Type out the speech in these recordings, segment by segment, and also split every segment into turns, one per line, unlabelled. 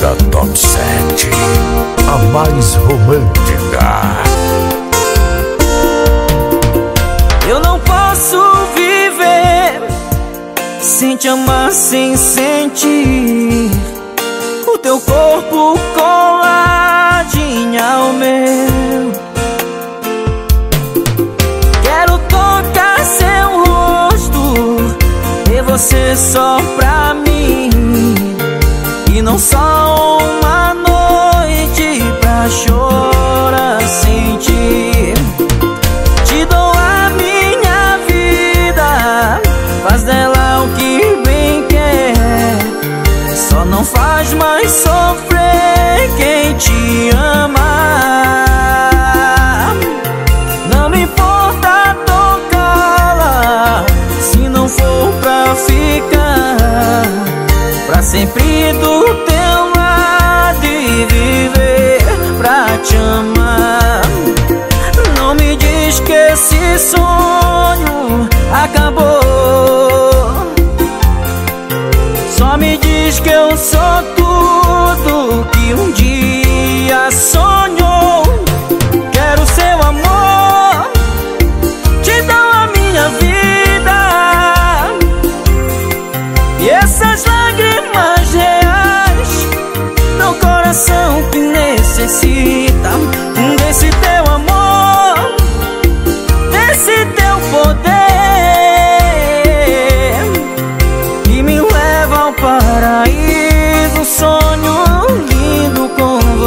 da Top 7, a mais romântica.
Eu não posso viver sem te amar, sem sentir o teu corpo coladinho ao meu. Quero tocar seu rosto e você só pra não só uma noite pra chorar sem ti Te dou a minha vida Faz dela o que bem quer. Só não faz mais sofrer quem te ama. Não me sonho acabou. Só me diz que eu sou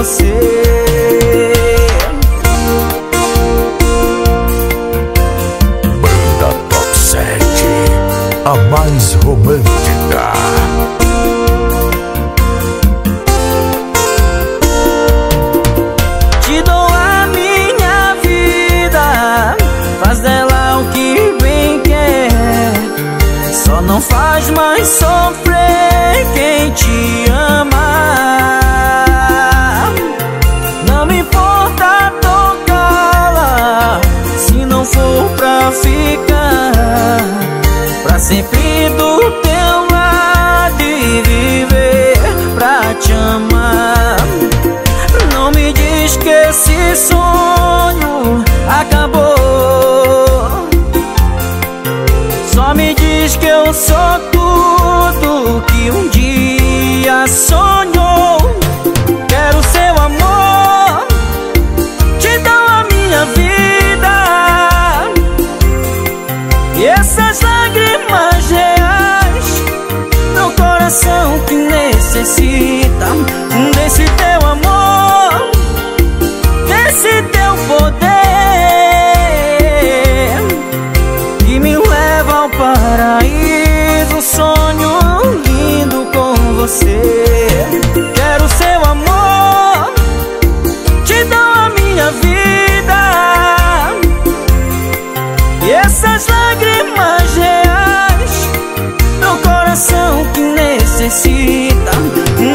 você.
Banda Top 7, a mais romântica.
Te dou a minha vida Faz dela o que bem quer. Só não faz mais sofrer quem te ama pra ficar Pra sempre do Essas lágrimas reais no coração que necessita desse teu amor, desse teu poder que me leva ao paraíso, E essas lágrimas reais No coração que necessita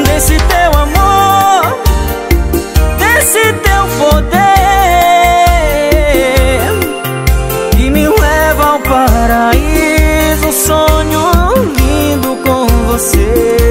Desse teu amor Desse teu poder Que me leva ao paraíso Um sonho lindo com você.